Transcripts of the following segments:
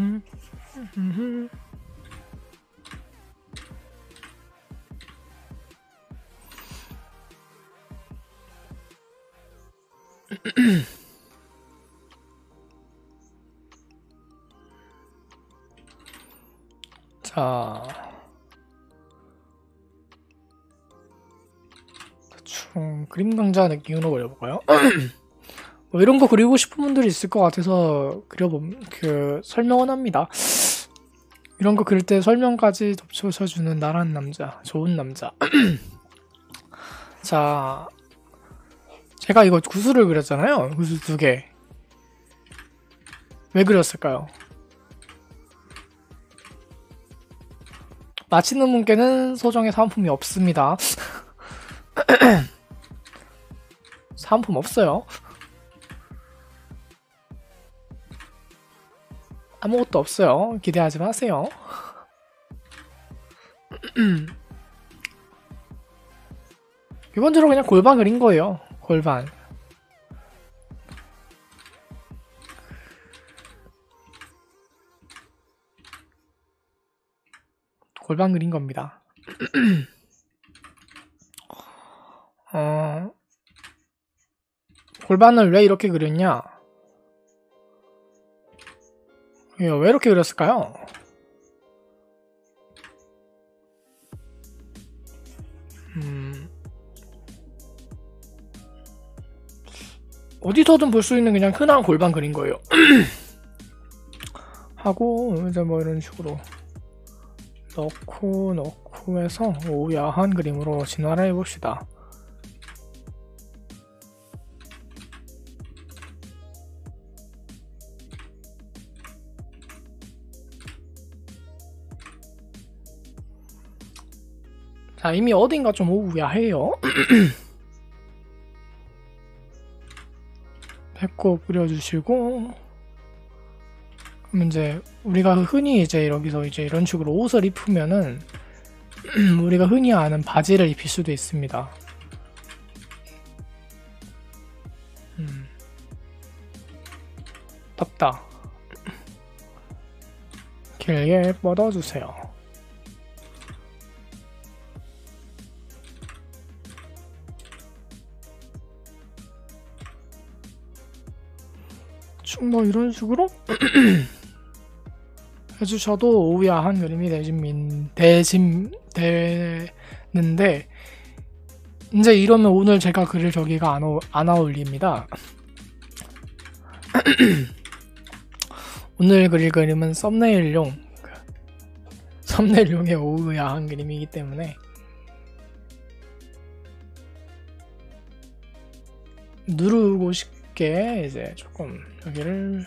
자, 대충 그림 강좌 느낌으로 그려볼까요? 뭐 이런 거 그리고 싶은 분들이 있을 것 같아서 그려봄 그 설명은 합니다. 이런 거 그릴 때 설명까지 덧붙여주는 나란 남자, 좋은 남자. 자, 제가 이거 구슬을 그렸잖아요. 구슬 두 개. 왜 그렸을까요? 마치는 분께는 소정의 사은품이 없습니다. 사은품 없어요. 아무것도 없어요. 기대하지 마세요. 기본적으로 그냥 골반 그린 거예요. 골반. 골반 그린 겁니다. 어, 골반을 왜 이렇게 그렸냐? 이거 왜 이렇게 그렸을까요? 음, 어디서든 볼 수 있는 그냥 흔한 골반 그린 거예요. 하고 이제 뭐 이런 식으로 넣고 넣고 해서 오야한 그림으로 진화를 해봅시다. 자, 이미 어딘가 좀 오우야해요. 배꼽 그려주시고, 그럼 이제 우리가 흔히 이제 여기서 이제 이런 식으로 옷을 입으면은 우리가 흔히 아는 바지를 입힐 수도 있습니다. 음. 덥다. 길게 뻗어주세요. 뭐 이런 식으로 해주셔도 오야한 그림이 되진, 되진, 되는데, 이제 이러면 오늘 제가 그릴 저기가 안, 어, 안 어울립니다. 오늘 그릴 그림은 썸네일용, 썸네일용의 오야한 그림이기 때문에, 누르고 싶 게 이제 조금 여기를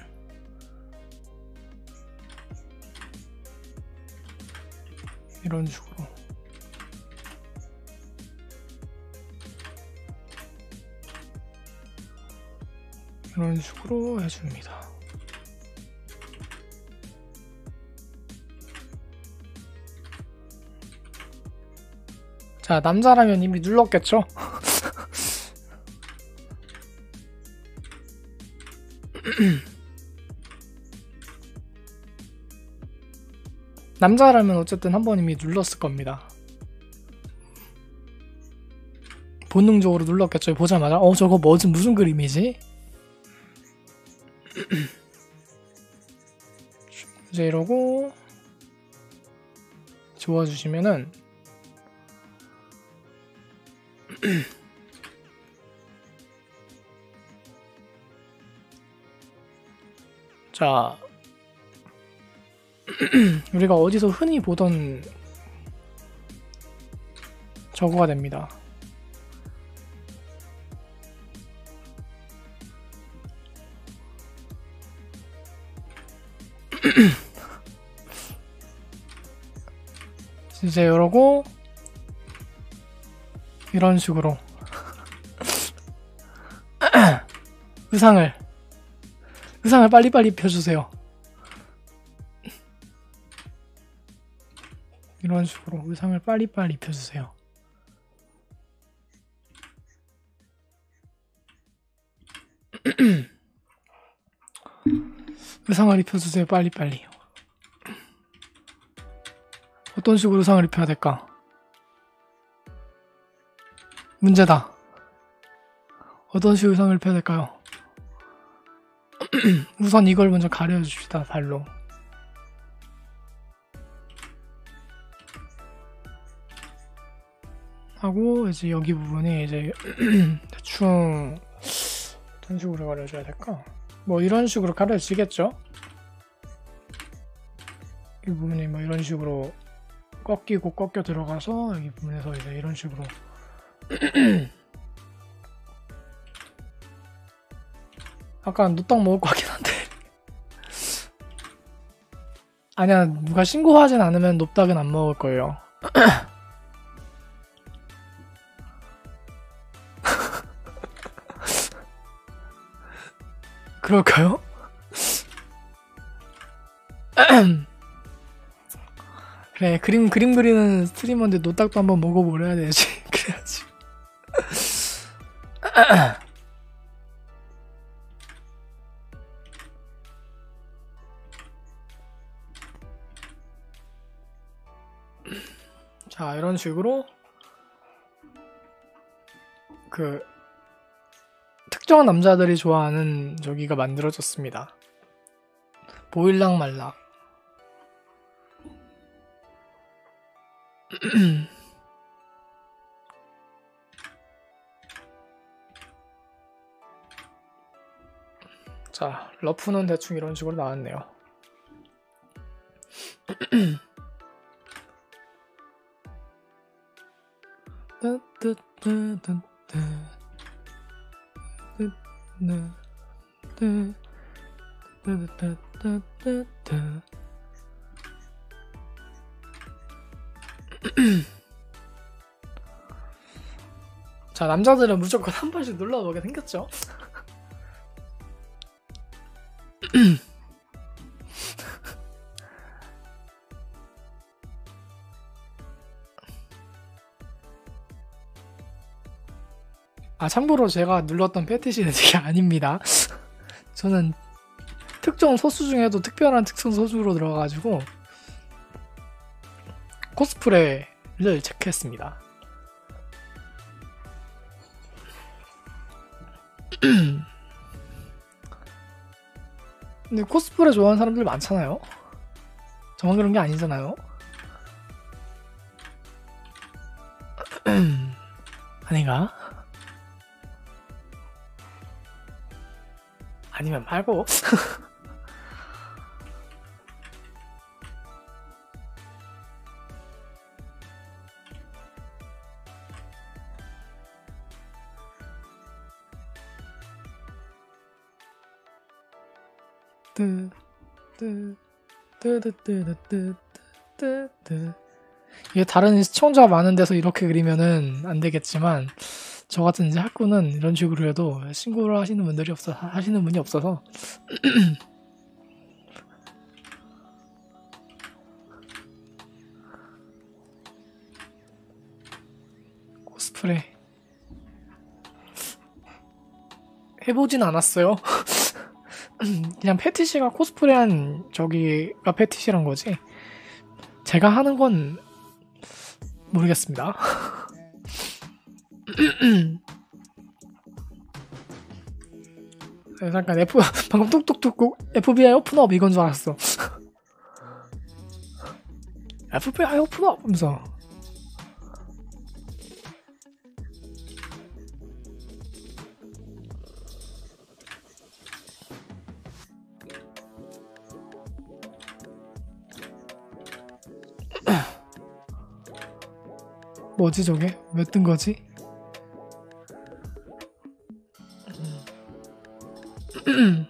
이런 식으로 이런 식으로 해줍니다. 자, 남자라면 이미 눌렀겠죠? 남자라면 어쨌든 한 번 이미 눌렀을 겁니다. 본능적으로 눌렀겠죠. 보자마자 어 저거 뭐지 무슨 그림이지? 이제 이러고 지워주시면은 자 우리가 어디서 흔히 보던 저거가 됩니다. 이제 이러고 이런 식으로 의상을 의상을 빨리빨리 펴주세요. 이런 식으로 의상을 빨리빨리 입혀주세요. 의상을 입혀주세요. 빨리빨리. 어떤 식으로 의상을 입혀야 될까? 문제다. 어떤 식으로 의상을 입혀야 될까요? 우선 이걸 먼저 가려줍시다. 발로. 하고, 이제 여기 부분이 이제 대충 어떤 식으로 가려줘야 될까? 뭐 이런 식으로 가려지겠죠? 이 부분이 뭐 이런 식으로 꺾이고 꺾여 들어가서 여기 부분에서 이제 이런 식으로 아까 노딱 먹을 것 같긴 한데 아니야 누가 신고하진 않으면 높닥은 안 먹을 거예요 그럴까요? 그래 그림 그림 그리는 스트리머인데 노딱도 한번 먹어보려 되지 그래야지 자 이런 식으로 그 특정한 남자들이 좋아하는 저기가 만들어졌습니다. 보일락 말락 자, 러프는 대충 이런 식으로 나왔네요. 자, 남자들은 무조건 한 번씩 눌러보게 생겼죠? 아, 참고로 제가 눌렀던 패티시는 이게 아닙니다. 저는 특정 소수 중에도 특별한 특성 소수로 들어가가지고 코스프레를 체크했습니다. 근데 코스프레 좋아하는 사람들 많잖아요. 저만 그런 게 아니잖아요. 아닌가? 아니면 말고. 이게 다른 시청자 많은 데서 이렇게 그리면은 안 되겠지만 저 같은 이제 학구는 이런 식으로 해도 신고를 하시는 분들이 없어 하시는 분이 없어서 코스프레 해보진 않았어요. 그냥 패티시가 코스프레한 저기가 패티시란 거지. 제가 하는 건 모르겠습니다. 네, 잠깐 F 방금 뚝뚝뚝 FBI 오픈업 이건 줄 알았어. FBI 오픈업 하면서 뭐지 저게? 왜뜬 거지? 음.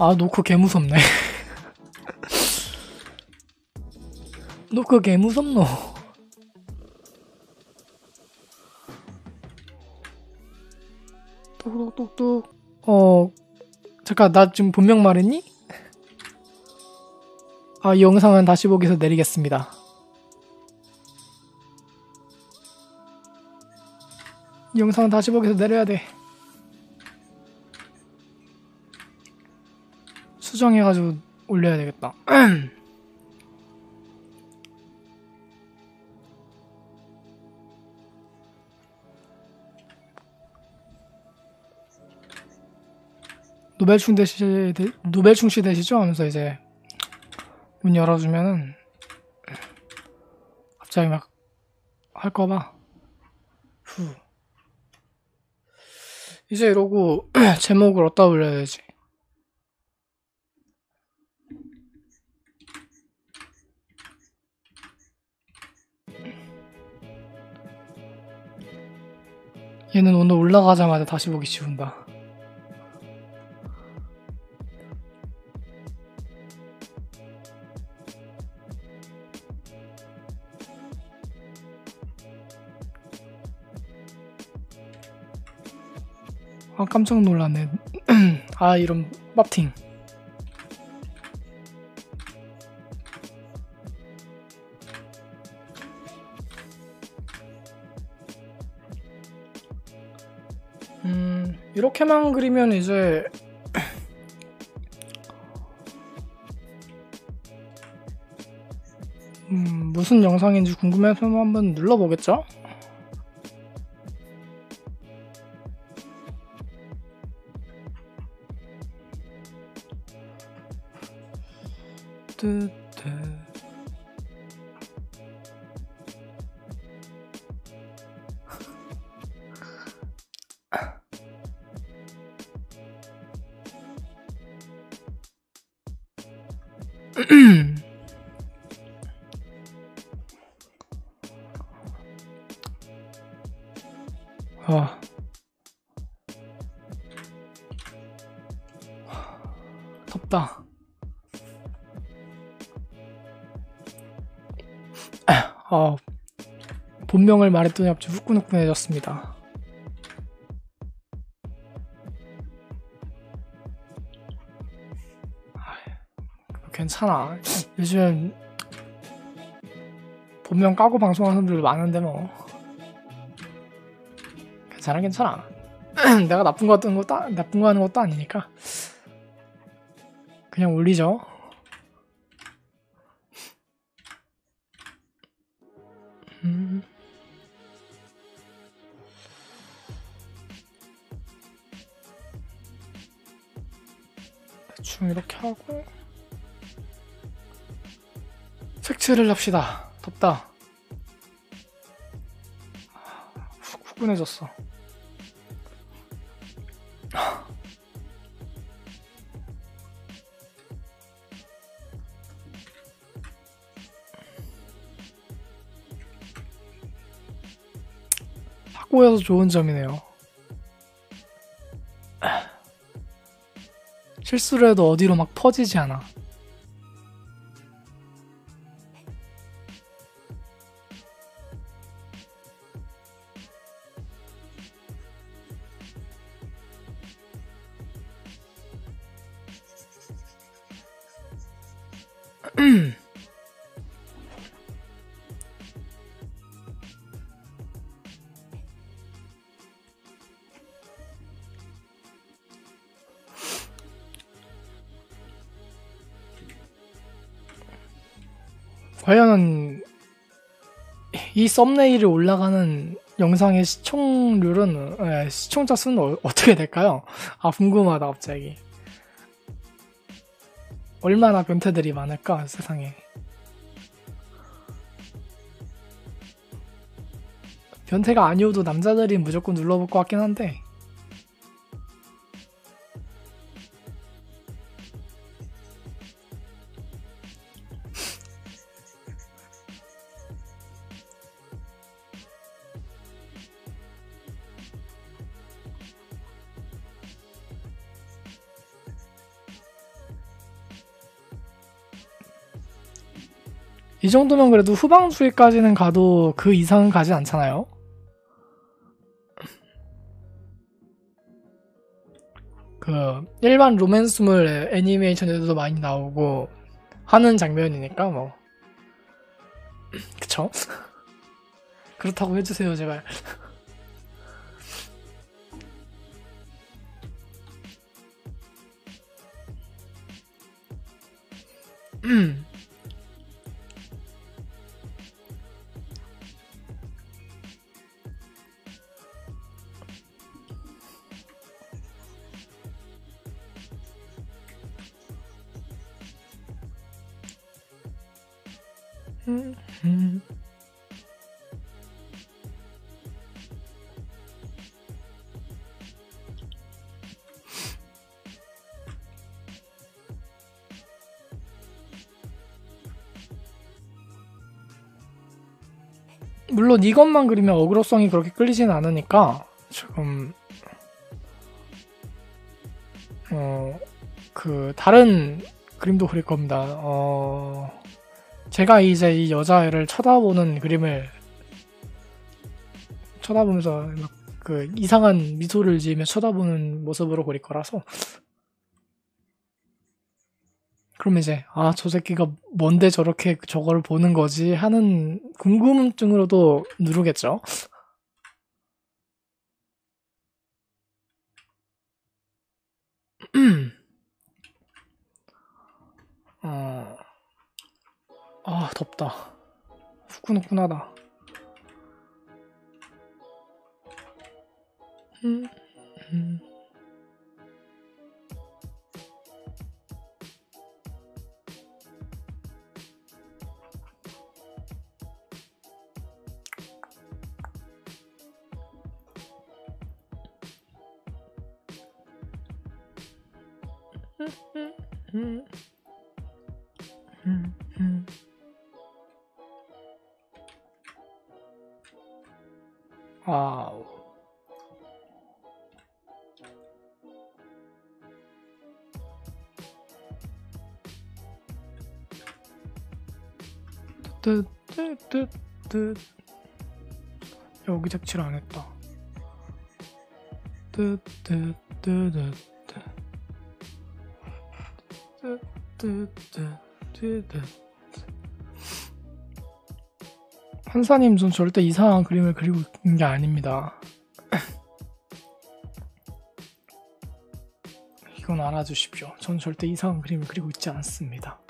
아 노크 개 무섭네 노크 개 무섭노 똑똑똑똑 어, 잠깐, 나 지금 본명 말했니? 아, 이 영상은 다시 보기에서 내리겠습니다. 이 영상은 다시 보기에서 내려야 돼. 수정해가지고 올려야 되겠다. 노벨충 되시, 노벨충 씨 되시죠? 하면서 이제 문 열어주면은 갑자기 막 할까봐 후 이제 이러고 제목을 어디다 올려야 되지? 얘는 오늘 올라가자마자 다시 보기 지운다. 아 깜짝 놀랐네. 아 이런 빡팅. 음 이렇게만 그리면 이제 음 무슨 영상인지 궁금해서 한번 눌러보겠죠? 아. 덥다. 어, 본명을 말했더니 갑자기 후끈후끈해졌습니다. 괜찮아. 요즘 본명 까고 방송하는 사람들 많은데 뭐. 괜찮아, 괜찮아. 내가 나쁜 거 같은 것도 나쁜 거 하는 것도 아니니까. 그냥 올리죠. 음. 대충 이렇게 하고 색칠을 합시다. 덥다. 후, 후끈해졌어. 확고해서 좋은 점이네요. 실수를 해도 어디로 막 퍼지지 않아. 이 썸네일이 올라가는 영상의 시청률은 에, 시청자 수는 어, 어떻게 될까요? 아 궁금하다 갑자기. 얼마나 변태들이 많을까 세상에. 변태가 아니어도 남자들이 무조건 눌러볼 것 같긴 한데 이 정도면 그래도 후방주의까지는 가도 그 이상은 가지 않잖아요. 그 일반 로맨스물 애니메이션에도 많이 나오고 하는 장면이니까 뭐 그쵸? 그렇다고 해주세요 제발 음. 물론 이것만 그리면 어그로성이 그렇게 끌리진 않으니까 지금 어 그 다른 그림도 그릴 겁니다. 어 제가 이제 이 여자애를 쳐다보는 그림을 쳐다보면서 막그 이상한 미소를 지으며 쳐다보는 모습으로 그릴 거라서 그러면 이제 아 저 새끼가 뭔데 저렇게 저걸 보는 거지 하는 궁금증으로도 누르겠죠. 아 덥다. 후끈후끈하다. 음, 음. 뜨뜨뜨뜨 여기 색칠 안 했다. 판사님 전 절대 이상한 그림을 그리고 있는 게 아닙니다. 이건 알아주십시오. 전 절대 이상한 그림을 그리고 있지 않습니다.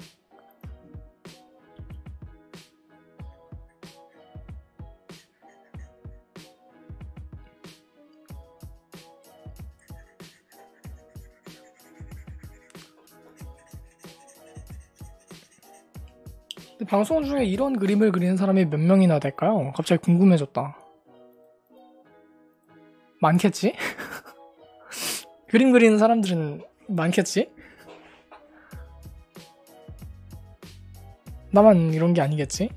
방송 중에 이런 그림을 그리는 사람이 몇 명이나 될까요? 갑자기 궁금해졌다. 많겠지? 그림 그리는 사람들은 많겠지? 나만 이런 게 아니겠지?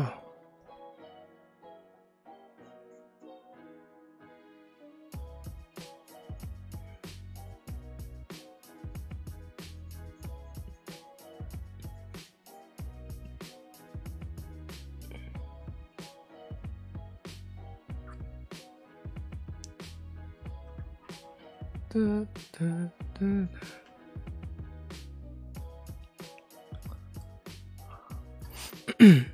후. 뜨뜨뜨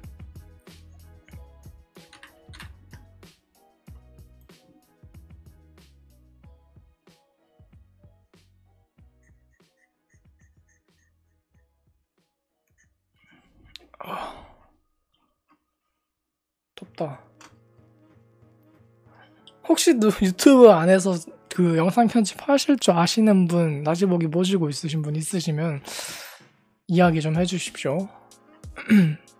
유튜브 안에서 그 영상 편집 하실 줄 아시는 분, 나지보기 모시고 있으신 분 있으시면 이야기 좀 해주십시오.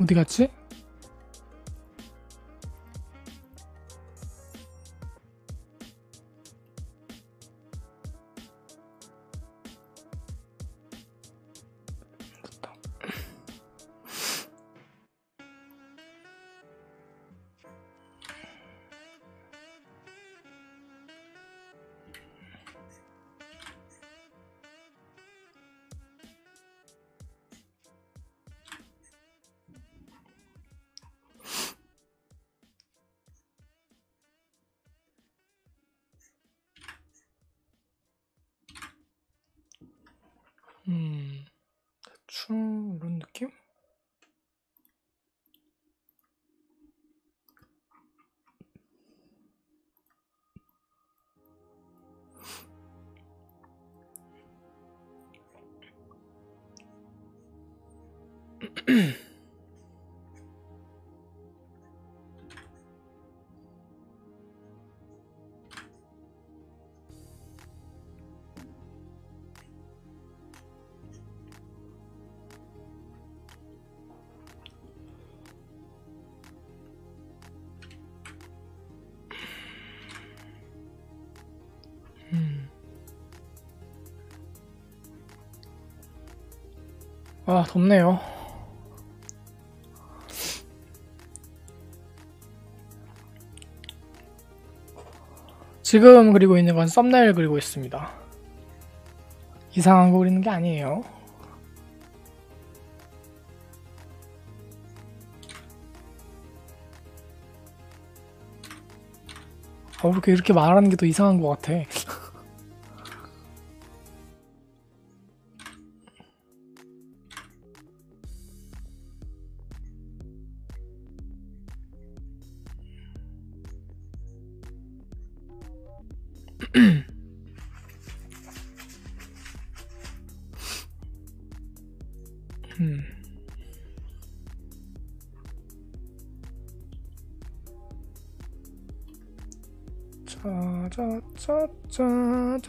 어디 갔지? 아, 덥네요. 지금 그리고 있는 건 썸네일 그리고 있습니다. 이상한 거 그리는 게 아니에요. 아, 왜 이렇게 이렇게 말하는 게더 이상한 것 같아.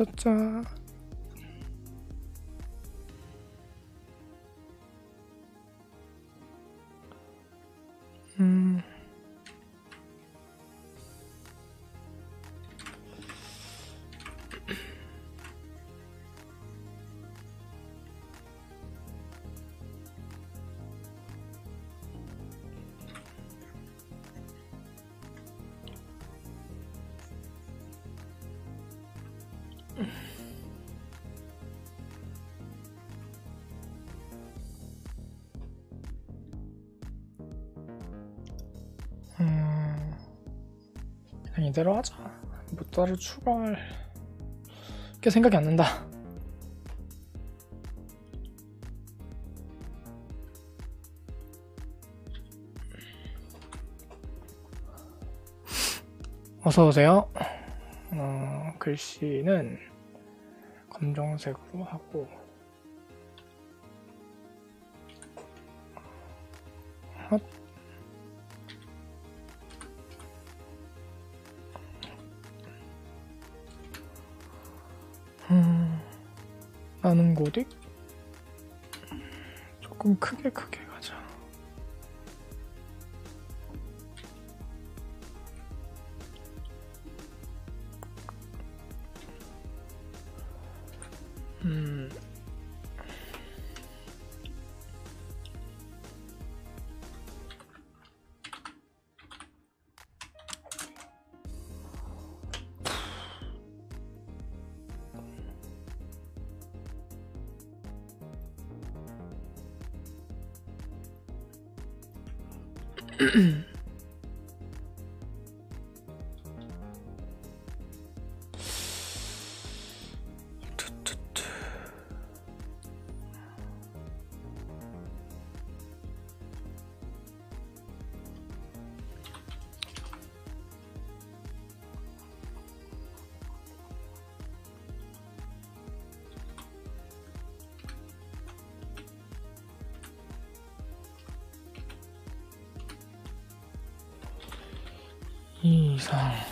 짜자짜짜 그냥 이대로 하자. 뭐 따로 추가할 게 생각이 안 난다. 어서 오세요. 어, 글씨는 검정색으로 하고 음. 이 상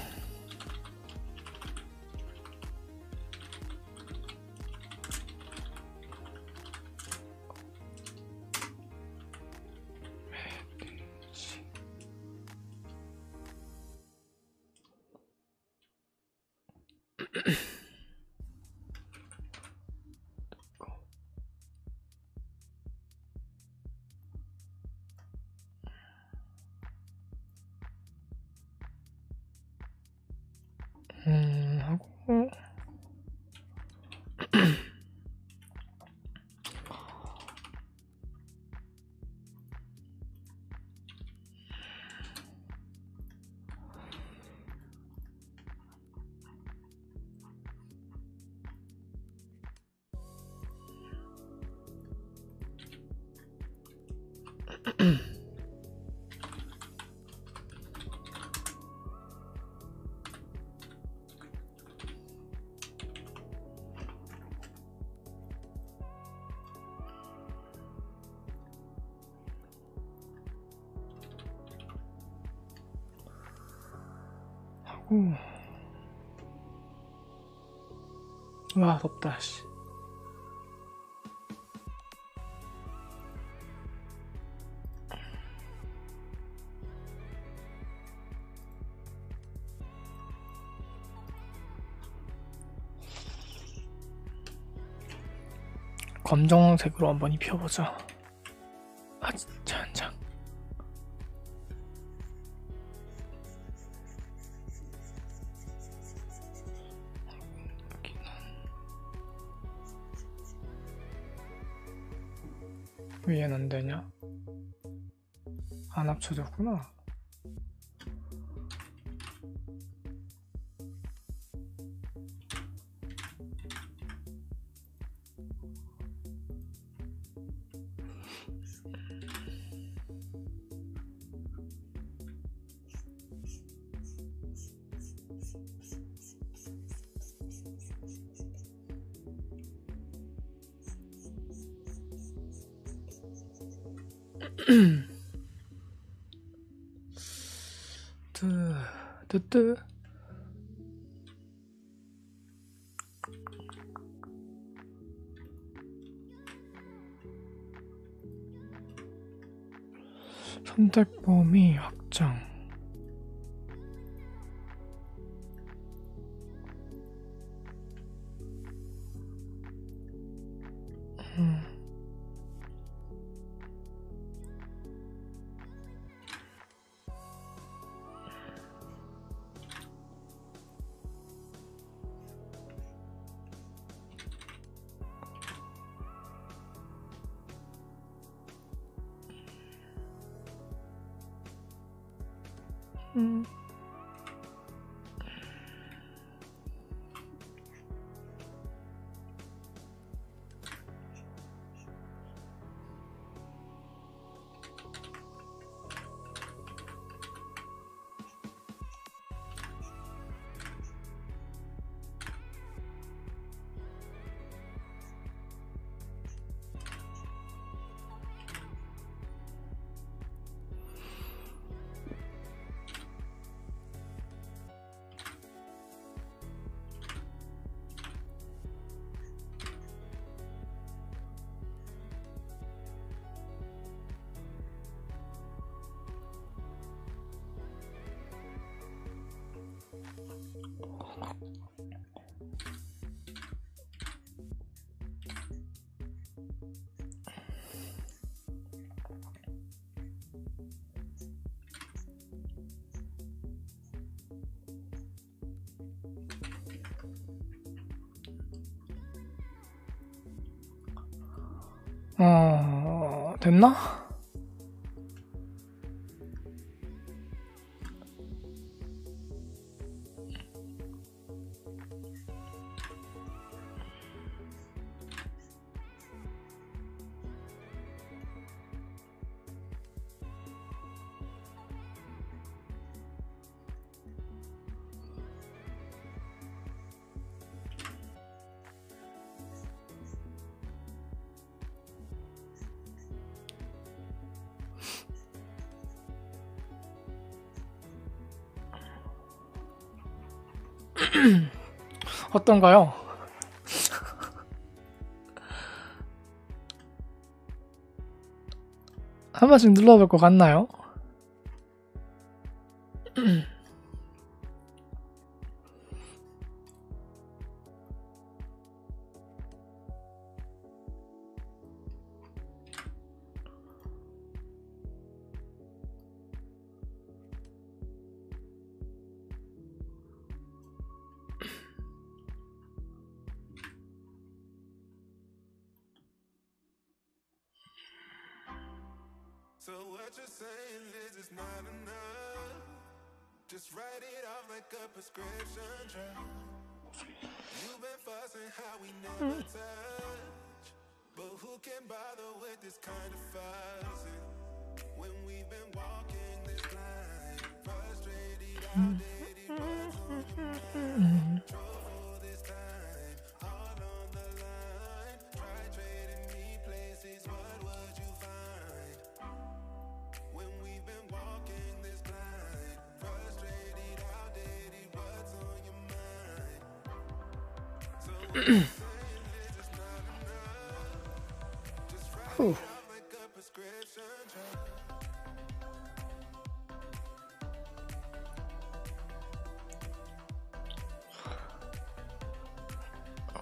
하고 와 덥다 씨. 검정색으로 한번 입혀보자. 아 진짜 한장 왜 얘는 안 되냐? 안 합쳐졌구나. 뜨, 뜨 뜨. 선택 범위 확장. 어, 됐나? 어떤가요? 한 번씩 눌러볼 것 같나요? So what you're saying is it's not enough. Just write it off like a prescription drug. You've been fussing how we never hmm. touch. But who can bother with this kind of fussing? When we've been walking this line, frustrated, outdated,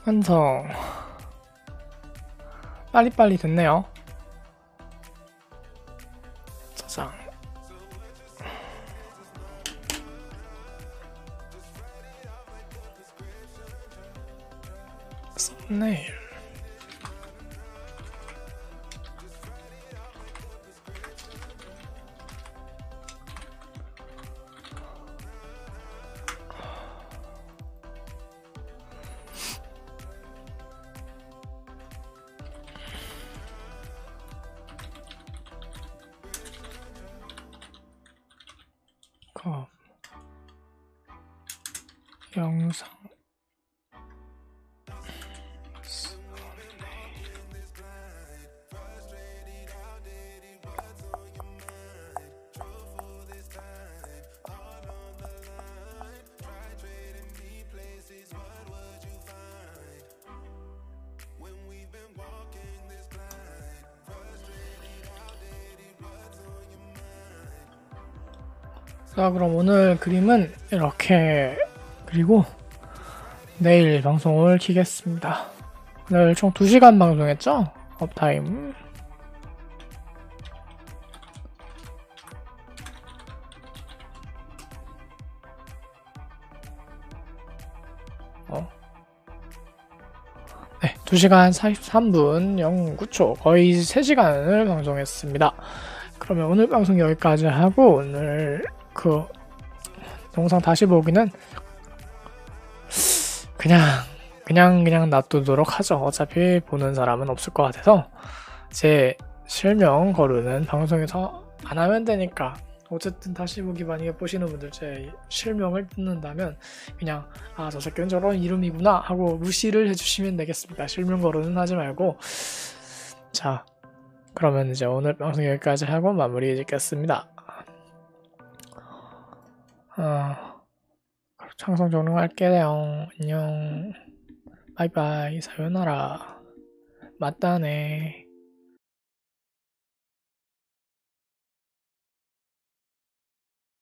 완성. 빨리빨리 됐네요. 썸네 자, 그럼 오늘 그림은 이렇게 그리고 내일 방송을 키겠습니다. 오늘 총 2시간 방송했죠? 업타임. 어. 네, 2시간 43분 09초, 거의 3시간을 방송했습니다. 그러면 오늘 방송 여기까지 하고 오늘 그 영상 다시 보기는 그냥 그냥 그냥 놔두도록 하죠. 어차피 보는 사람은 없을 것 같아서 제 실명 거르는 방송에서 안 하면 되니까 어쨌든 다시 보기 만약에 보시는 분들 제 실명을 듣는다면 그냥 아 저 새끼는 저런 이름이구나 하고 무시를 해주시면 되겠습니다. 실명 거르는 하지 말고 자 그러면 이제 오늘 방송 여기까지 하고 마무리 짓겠습니다. 어, 창성 종료할게요. 안녕. 바이바이. 사요나라. 맞다네.